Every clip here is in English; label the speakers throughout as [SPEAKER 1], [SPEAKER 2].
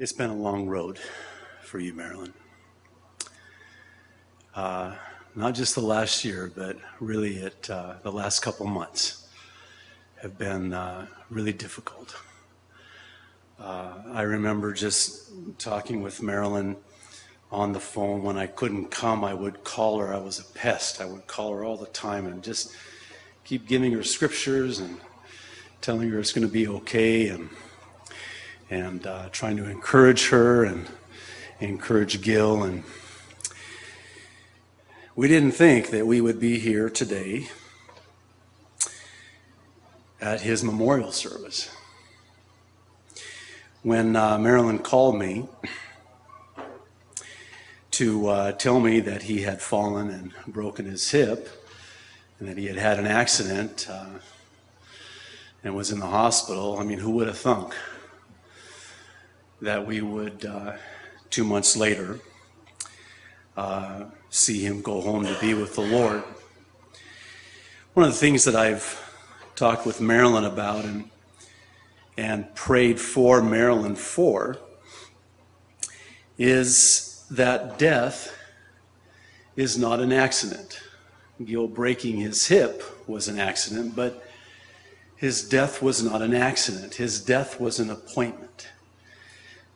[SPEAKER 1] It's been a long road for you, Marilyn. Uh, not just the last year, but really it, uh, the last couple months have been uh, really difficult. Uh, I remember just talking with Marilyn on the phone when I couldn't come. I would call her. I was a pest. I would call her all the time and just keep giving her scriptures and telling her it's going to be okay and and uh, trying to encourage her and encourage Gil. And we didn't think that we would be here today at his memorial service. When uh, Marilyn called me to uh, tell me that he had fallen and broken his hip and that he had had an accident uh, and was in the hospital, I mean, who would have thunk? That we would, uh, two months later, uh, see him go home to be with the Lord. One of the things that I've talked with Marilyn about and, and prayed for Marilyn for is that death is not an accident. Gil breaking his hip was an accident, but his death was not an accident. His death was an appointment.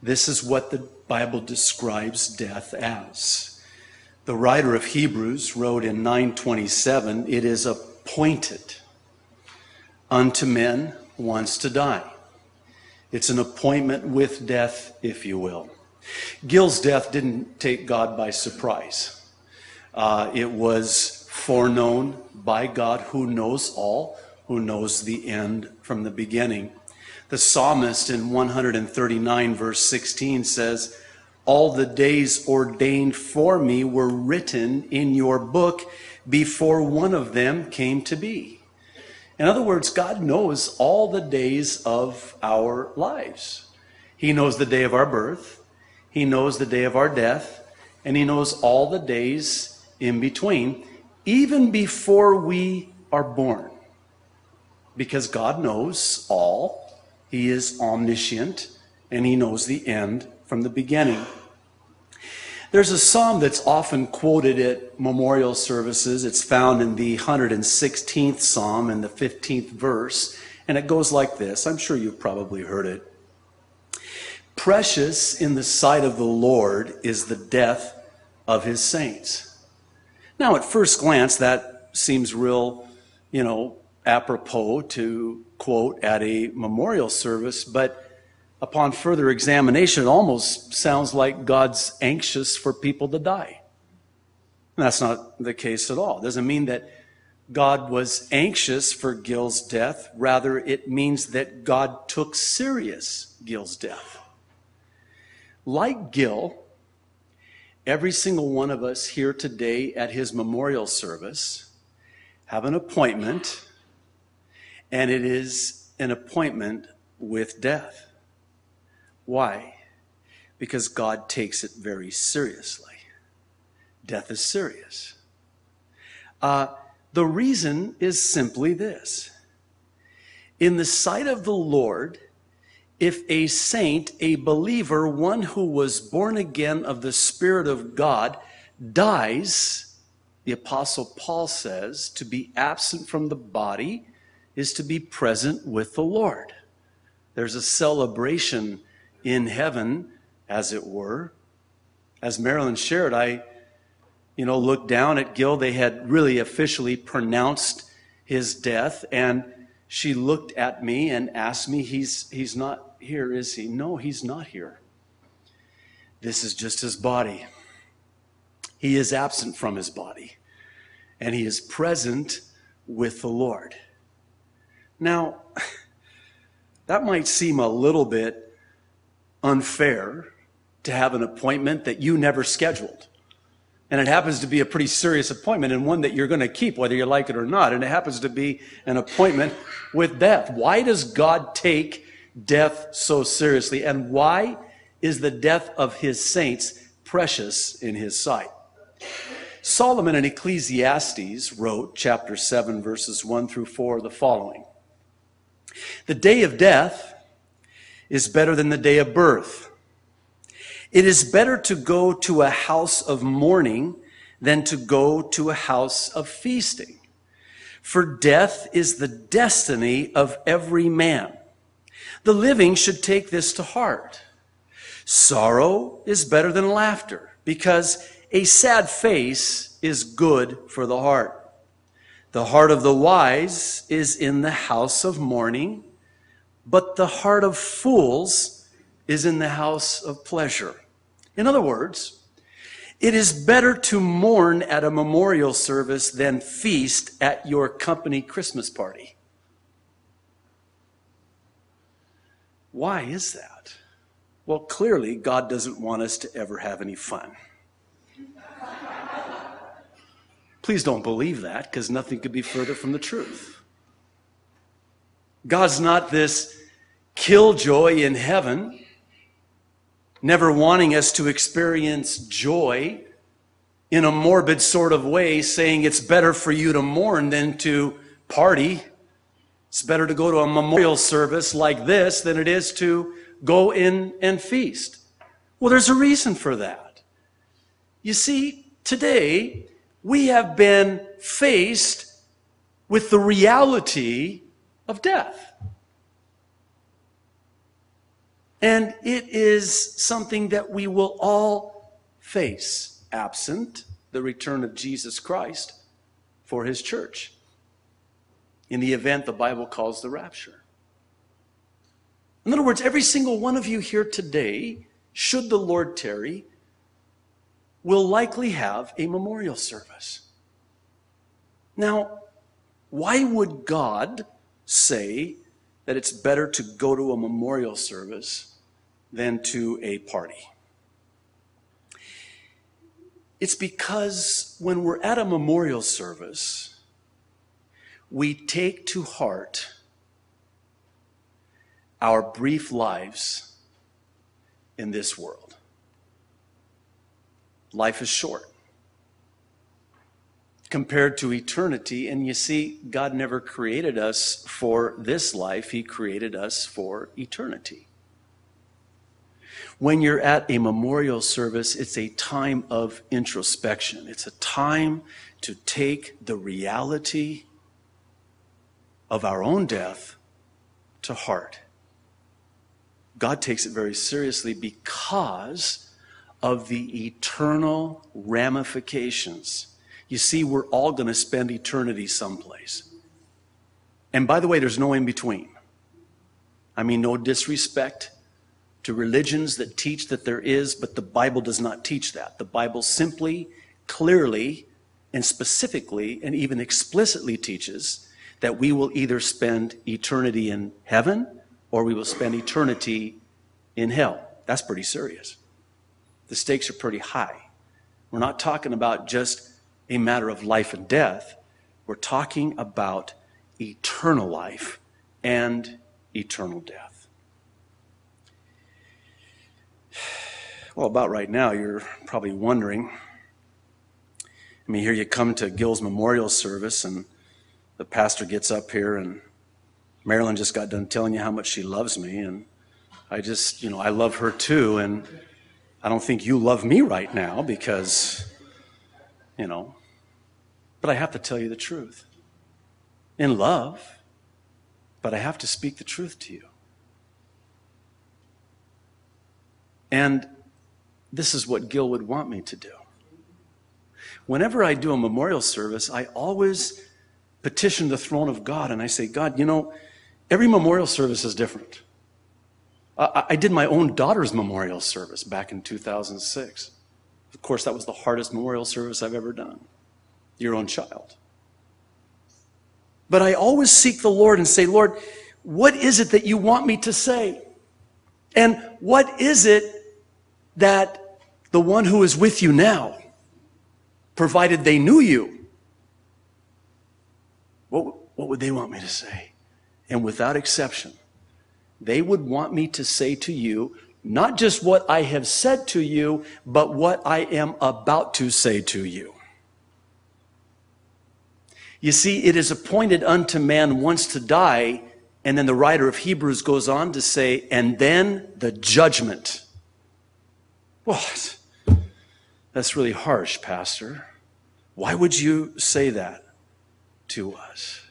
[SPEAKER 1] This is what the Bible describes death as. The writer of Hebrews wrote in 927, it is appointed unto men once to die. It's an appointment with death, if you will. Gil's death didn't take God by surprise. Uh, it was foreknown by God who knows all, who knows the end from the beginning. The psalmist in 139, verse 16 says, All the days ordained for me were written in your book before one of them came to be. In other words, God knows all the days of our lives. He knows the day of our birth, He knows the day of our death, and He knows all the days in between, even before we are born. Because God knows all he is omniscient and he knows the end from the beginning. There's a psalm that's often quoted at memorial services. It's found in the 116th psalm in the 15th verse, and it goes like this. I'm sure you've probably heard it. Precious in the sight of the Lord is the death of his saints. Now, at first glance, that seems real, you know, apropos to quote at a memorial service, but upon further examination, it almost sounds like God's anxious for people to die. And that's not the case at all. It doesn't mean that God was anxious for Gil's death. Rather, it means that God took serious Gil's death. Like Gil, every single one of us here today at his memorial service have an appointment and it is an appointment with death. Why? Because God takes it very seriously. Death is serious. Uh, the reason is simply this In the sight of the Lord, if a saint, a believer, one who was born again of the Spirit of God, dies, the Apostle Paul says, to be absent from the body is to be present with the Lord. There's a celebration in heaven, as it were. As Marilyn shared, I, you know, looked down at Gil. They had really officially pronounced his death, and she looked at me and asked me, He's, he's not here, is he? No, he's not here. This is just his body. He is absent from his body, and he is present with the Lord. Now, that might seem a little bit unfair to have an appointment that you never scheduled. And it happens to be a pretty serious appointment and one that you're going to keep whether you like it or not. And it happens to be an appointment with death. Why does God take death so seriously? And why is the death of his saints precious in his sight? Solomon in Ecclesiastes wrote, chapter 7, verses 1 through 4, the following the day of death is better than the day of birth, It is better to go to a house of mourning than to go to a house of feasting. For death is the destiny of every man. The living should take this to heart. Sorrow is better than laughter because a sad face is good for the heart. The heart of the wise is in the house of mourning, but the heart of fools is in the house of pleasure. In other words, it is better to mourn at a memorial service than feast at your company Christmas party. Why is that? Well, clearly, God doesn't want us to ever have any fun. Please don't believe that because nothing could be further from the truth. God's not this killjoy in heaven never wanting us to experience joy in a morbid sort of way, saying it's better for you to mourn than to party. It's better to go to a memorial service like this than it is to go in and feast. Well, there's a reason for that. You see, today we have been faced with the reality of death. And it is something that we will all face, absent the return of Jesus Christ for his church. In the event the Bible calls the rapture. In other words, every single one of you here today, should the Lord tarry, will likely have a memorial service. Now, why would God say that it's better to go to a memorial service than to a party. It's because when we're at a memorial service, we take to heart our brief lives in this world. Life is short compared to eternity. And you see, God never created us for this life, He created us for eternity. When you're at a memorial service, it's a time of introspection. It's a time to take the reality of our own death to heart. God takes it very seriously because of the eternal ramifications. You see, we're all going to spend eternity someplace. And by the way, there's no in between. I mean, no disrespect to religions that teach that there is, but the Bible does not teach that. The Bible simply, clearly, and specifically, and even explicitly teaches that we will either spend eternity in heaven or we will spend eternity in hell. That's pretty serious. The stakes are pretty high. We're not talking about just a matter of life and death, we're talking about eternal life and eternal death. Well, about right now, you're probably wondering. I mean, here you come to Gil's memorial service, and the pastor gets up here, and Marilyn just got done telling you how much she loves me, and I just, you know, I love her too, and I don't think you love me right now because, you know, but I have to tell you the truth. In love, but I have to speak the truth to you. And this is what Gil would want me to do. Whenever I do a memorial service, I always petition the throne of God and I say, God, you know, every memorial service is different. I, I did my own daughter's memorial service back in 2006. Of course, that was the hardest memorial service I've ever done. Your own child. But I always seek the Lord and say, Lord, what is it that you want me to say? And what is it that the one who is with you now, provided they knew you, what, what would they want me to say? And without exception, they would want me to say to you, not just what I have said to you, but what I am about to say to you. You see, it is appointed unto man once to die, and then the writer of Hebrews goes on to say, and then the judgment. What? that's really harsh, Pastor. Why would you say that to us?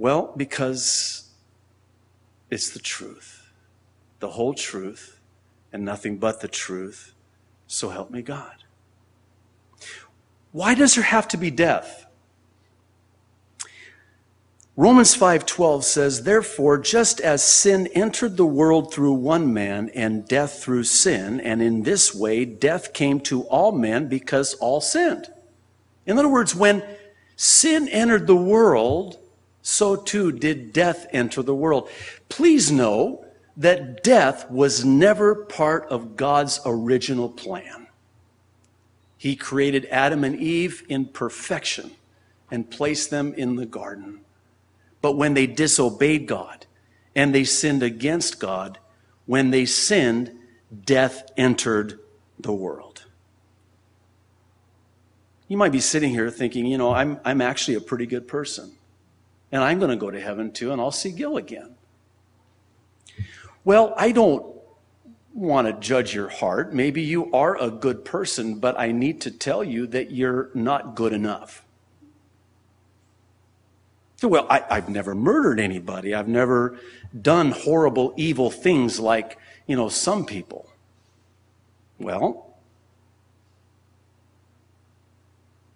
[SPEAKER 1] Well, because it's the truth, the whole truth, and nothing but the truth. So help me God. Why does there have to be death? Romans 5:12 says, "Therefore, just as sin entered the world through one man and death through sin, and in this way death came to all men because all sinned." In other words, when sin entered the world, so too did death enter the world. Please know that death was never part of God's original plan. He created Adam and Eve in perfection and placed them in the garden. But when they disobeyed God and they sinned against God, when they sinned, death entered the world. You might be sitting here thinking, you know, I'm, I'm actually a pretty good person. And I'm going to go to heaven too, and I'll see Gil again. Well, I don't want to judge your heart. Maybe you are a good person, but I need to tell you that you're not good enough. Well, I, have never murdered anybody. I've never done horrible, evil things like, you know, some people. Well,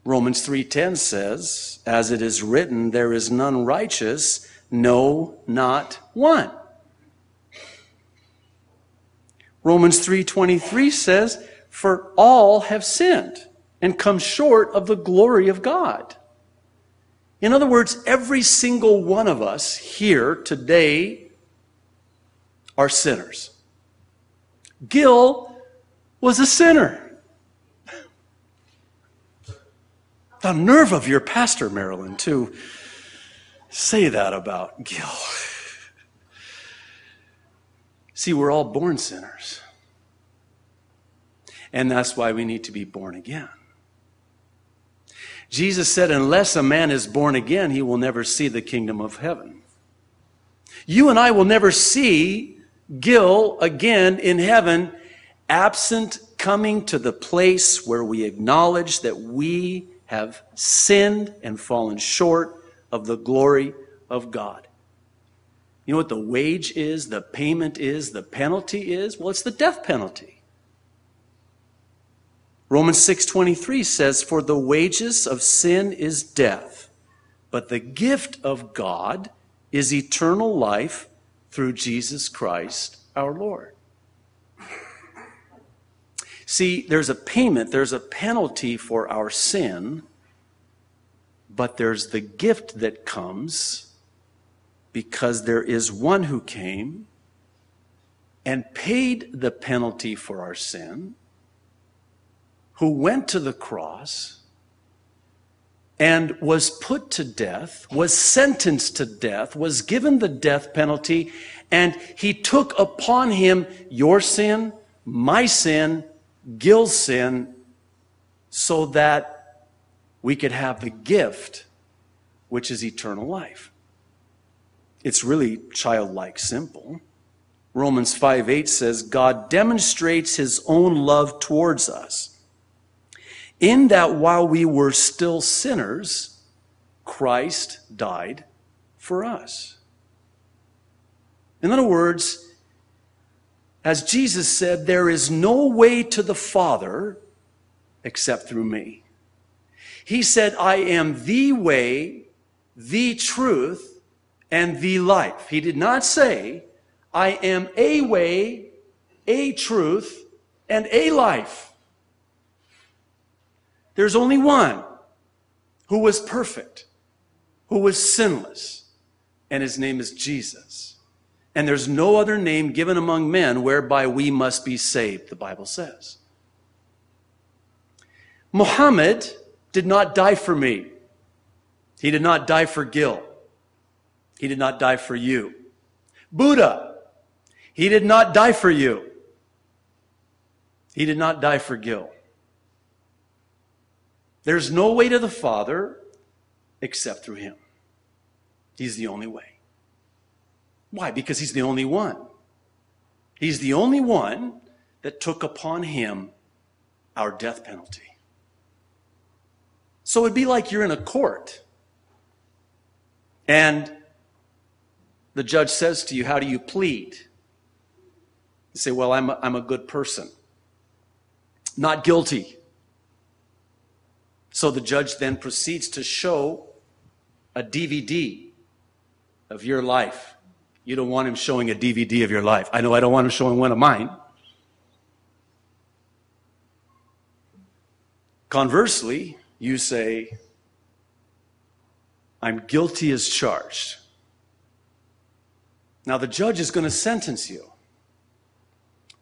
[SPEAKER 1] Romans 3:10 says, as it is written, there is none righteous, no, not one. Romans 3:23 says, for all have sinned and come short of the glory of God. In other words, every single one of us here today are sinners. Gil was a sinner. The nerve of your pastor, Marilyn, to say that about Gil. See, we're all born sinners. And that's why we need to be born again. Jesus said, Unless a man is born again, he will never see the kingdom of heaven. You and I will never see Gil again in heaven, absent coming to the place where we acknowledge that we have sinned and fallen short of the glory of God. You know what the wage is, the payment is, the penalty is? Well, it's the death penalty. Romans 6:23 says for the wages of sin is death, but the gift of God is eternal life through Jesus Christ our Lord. See, there's a payment, there's a penalty for our sin, but there's the gift that comes because there is one who came and paid the penalty for our sin, who went to the cross and was put to death, was sentenced to death, was given the death penalty, and he took upon him your sin, my sin, Gil's sin so that we could have the gift, which is eternal life. It's really childlike simple. Romans 5 8 says, God demonstrates his own love towards us, in that while we were still sinners, Christ died for us. In other words, as Jesus said, there is no way to the Father except through me. He said, I am the way, the truth, and the life. He did not say, I am a way, a truth, and a life. There's only one who was perfect, who was sinless, and his name is Jesus. And there's no other name given among men whereby we must be saved, the Bible says. Muhammad did not die for me. He did not die for Gil. He did not die for you. Buddha, he did not die for you. He did not die for Gil. There's no way to the Father except through him. He's the only way. Why? Because he's the only one. He's the only one that took upon him our death penalty. So it'd be like you're in a court and the judge says to you, How do you plead? You say, Well, I'm a, I'm a good person, not guilty. So the judge then proceeds to show a DVD of your life. You don't want him showing a DVD of your life. I know I don't want him showing one of mine. Conversely, you say, I'm guilty as charged. Now, the judge is going to sentence you.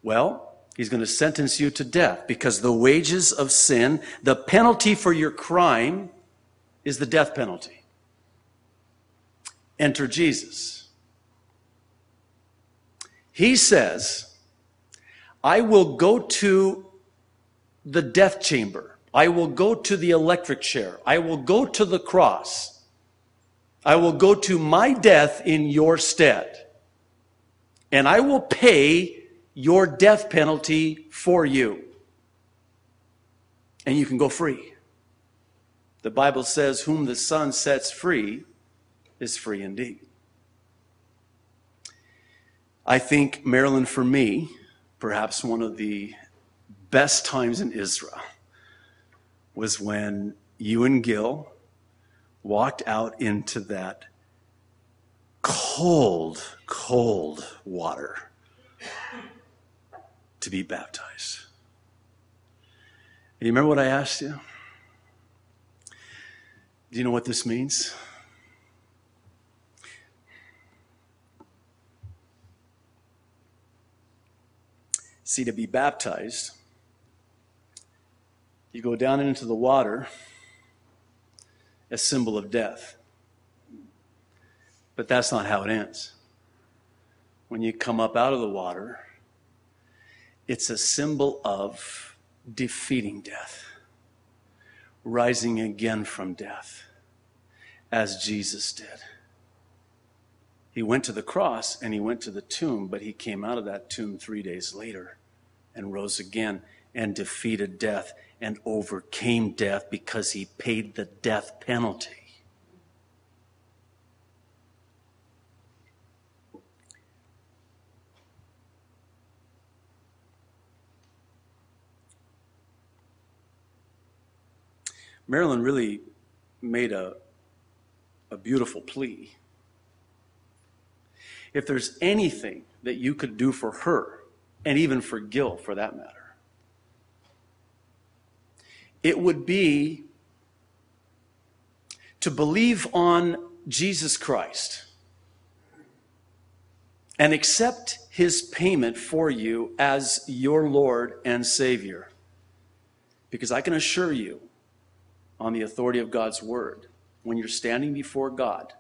[SPEAKER 1] Well, he's going to sentence you to death because the wages of sin, the penalty for your crime, is the death penalty. Enter Jesus. He says, I will go to the death chamber. I will go to the electric chair. I will go to the cross. I will go to my death in your stead and I will pay your death penalty for you. And you can go free. The Bible says, Whom the Son sets free is free indeed. I think, Marilyn, for me, perhaps one of the best times in Israel was when you and Gil walked out into that cold, cold water to be baptized. And you remember what I asked you? Do you know what this means? See, to be baptized, you go down into the water, a symbol of death. But that's not how it ends. When you come up out of the water, it's a symbol of defeating death, rising again from death, as Jesus did. He went to the cross and he went to the tomb, but he came out of that tomb three days later and rose again and defeated death and overcame death because he paid the death penalty. Marilyn really made a, a beautiful plea. If there's anything that you could do for her, and even for Gil for that matter, it would be to believe on Jesus Christ and accept his payment for you as your Lord and Savior. Because I can assure you, on the authority of God's word. When you're standing before God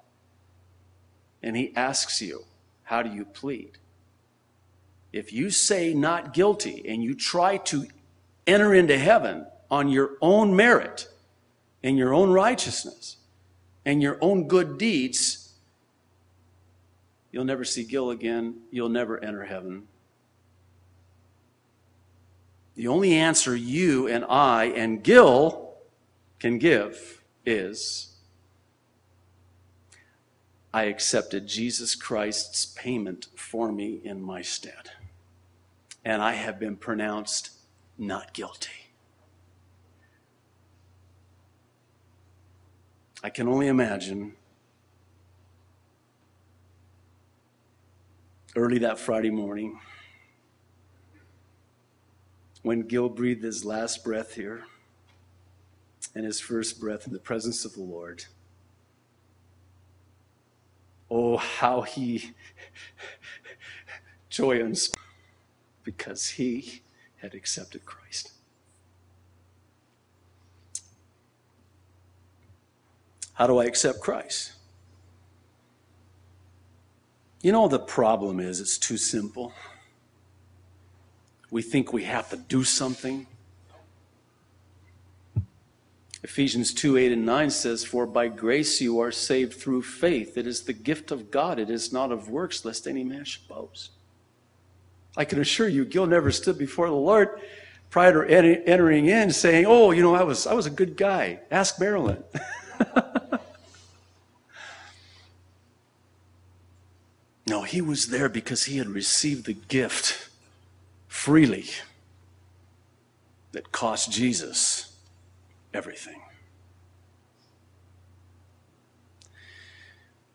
[SPEAKER 1] and He asks you, How do you plead? If you say not guilty and you try to enter into heaven on your own merit and your own righteousness and your own good deeds, you'll never see Gil again. You'll never enter heaven. The only answer you and I and Gil can give is I accepted Jesus Christ's payment for me in my stead. And I have been pronounced not guilty. I can only imagine early that Friday morning when Gil breathed his last breath here and his first breath in the presence of the Lord. Oh, how he joyous because he had accepted Christ. How do I accept Christ? You know, the problem is it's too simple. We think we have to do something. Ephesians 2 8 and 9 says, For by grace you are saved through faith. It is the gift of God. It is not of works, lest any man should boast. I can assure you, Gil never stood before the Lord prior to entering in saying, Oh, you know, I was, I was a good guy. Ask Marilyn. no, he was there because he had received the gift freely that cost Jesus everything.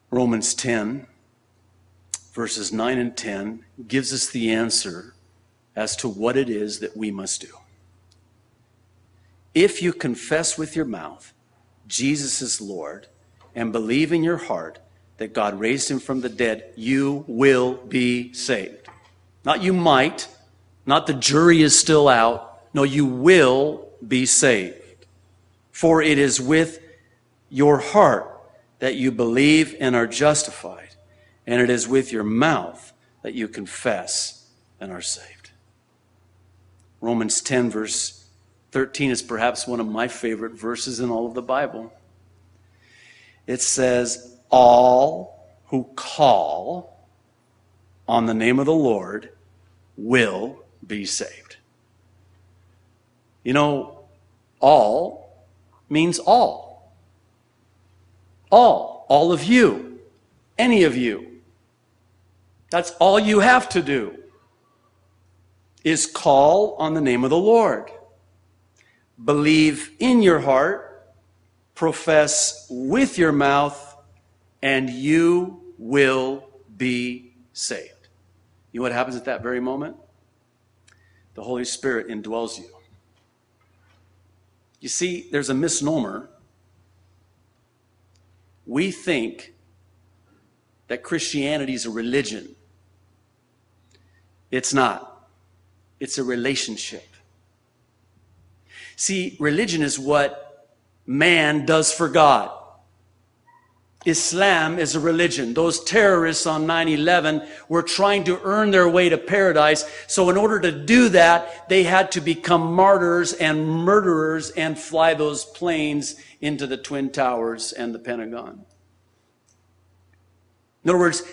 [SPEAKER 1] Romans 10, verses 9 and 10, gives us the answer as to what it is that we must do. If you confess with your mouth Jesus is Lord and believe in your heart that God raised him from the dead, you will be saved. Not you might, not the jury is still out. No, you will be saved. For it is with your heart that you believe and are justified, and it is with your mouth that you confess and are saved. Romans 10, verse 13, is perhaps one of my favorite verses in all of the Bible. It says, All who call on the name of the Lord will be saved. You know, all means all. All. All of you. Any of you. That's all you have to do is call on the name of the Lord. Believe in your heart, profess with your mouth, and you will be saved. You know what happens at that very moment? The Holy Spirit indwells you. You see, there's a misnomer we think that Christianity is a religion. It's not, it's a relationship. See, religion is what man does for God. Islam is a religion. Those terrorists on 9 11 were trying to earn their way to paradise. So, in order to do that, they had to become martyrs and murderers and fly those planes into the Twin Towers and the Pentagon. In other words,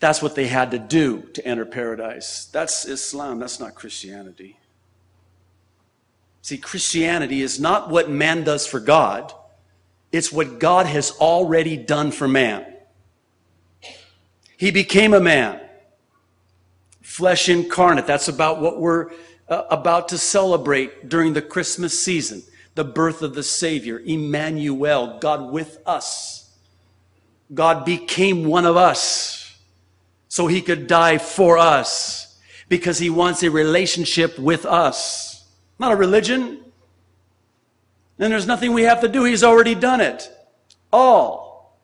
[SPEAKER 1] that's what they had to do to enter paradise. That's Islam, that's not Christianity. See, Christianity is not what man does for God. It's what God has already done for man. He became a man, flesh incarnate. That's about what we're uh, about to celebrate during the Christmas season the birth of the Savior, Emmanuel, God with us. God became one of us so he could die for us because he wants a relationship with us, not a religion. Then there's nothing we have to do. He's already done it. All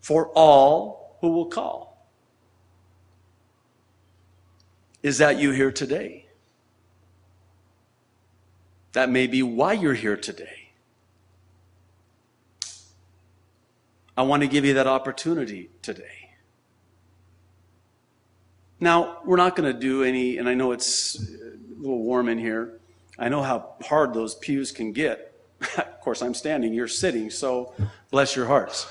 [SPEAKER 1] for all who will call. Is that you here today? That may be why you're here today. I want to give you that opportunity today. Now, we're not going to do any, and I know it's a little warm in here. I know how hard those pews can get. of course, I'm standing, you're sitting, so bless your hearts.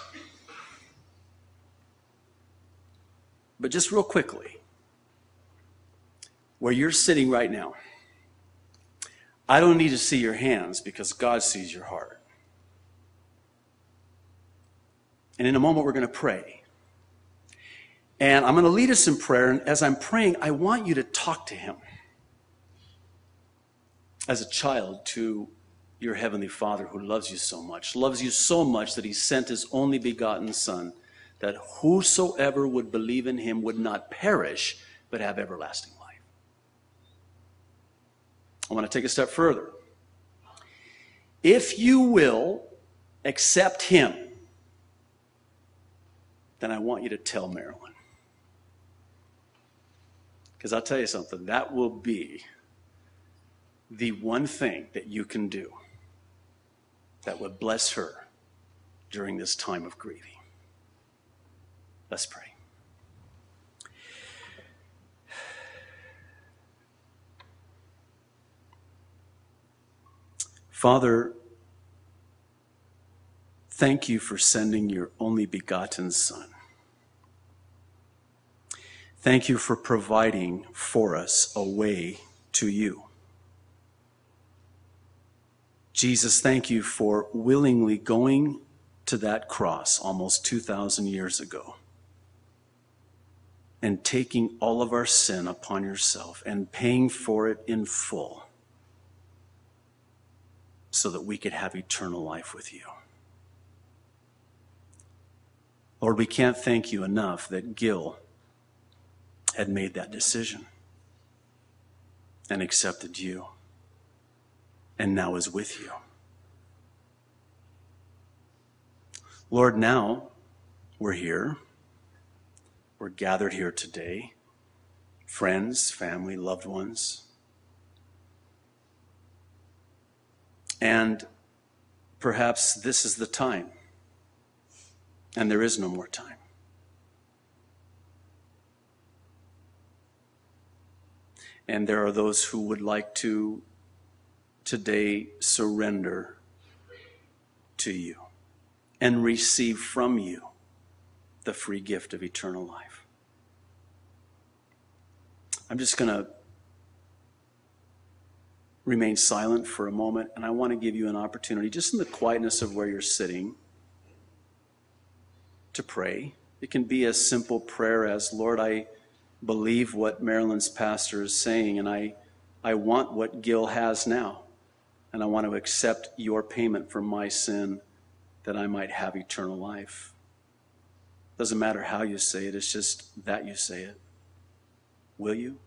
[SPEAKER 1] But just real quickly, where you're sitting right now, I don't need to see your hands because God sees your heart. And in a moment, we're going to pray. And I'm going to lead us in prayer. And as I'm praying, I want you to talk to Him as a child to your heavenly Father who loves you so much, loves you so much that he sent his only begotten Son, that whosoever would believe in him would not perish, but have everlasting life. I want to take a step further. If you will accept him, then I want you to tell Marilyn. Because I'll tell you something, that will be the one thing that you can do that would bless her during this time of grieving. Let's pray. Father, thank you for sending your only begotten Son. Thank you for providing for us a way to you. Jesus, thank you for willingly going to that cross almost 2,000 years ago and taking all of our sin upon yourself and paying for it in full so that we could have eternal life with you. Lord, we can't thank you enough that Gil had made that decision and accepted you and now is with you. Lord, now we're here. We're gathered here today. Friends, family, loved ones. And perhaps this is the time. And there is no more time. And there are those who would like to today surrender to you and receive from you the free gift of eternal life. I'm just going to remain silent for a moment, and I want to give you an opportunity, just in the quietness of where you're sitting, to pray. It can be as simple prayer as, Lord, I believe what Marilyn's pastor is saying, and I, I want what Gil has now, and I want to accept your payment for my sin that I might have eternal life. Doesn't matter how you say it, it's just that you say it. Will you?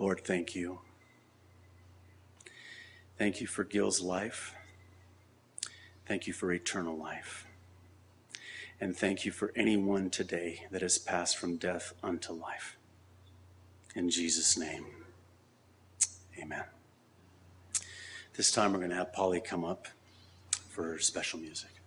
[SPEAKER 1] Lord, thank you. Thank you for Gil's life. Thank you for eternal life. And thank you for anyone today that has passed from death unto life. In Jesus' name, amen. This time we're going to have Polly come up for special music.